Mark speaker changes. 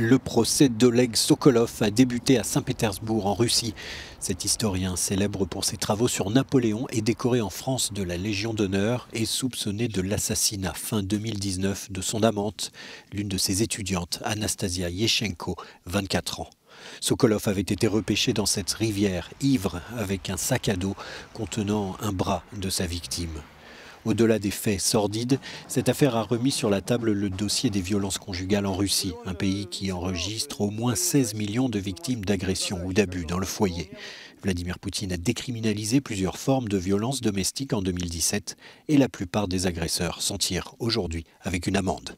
Speaker 1: Le procès d'Oleg Sokolov a débuté à Saint-Pétersbourg, en Russie. Cet historien, célèbre pour ses travaux sur Napoléon, est décoré en France de la Légion d'honneur et soupçonné de l'assassinat fin 2019 de son amante, l'une de ses étudiantes, Anastasia Yeshenko, 24 ans. Sokolov avait été repêché dans cette rivière, ivre, avec un sac à dos contenant un bras de sa victime. Au-delà des faits sordides, cette affaire a remis sur la table le dossier des violences conjugales en Russie, un pays qui enregistre au moins 16 millions de victimes d'agressions ou d'abus dans le foyer. Vladimir Poutine a décriminalisé plusieurs formes de violences domestiques en 2017 et la plupart des agresseurs s'en tirent aujourd'hui avec une amende.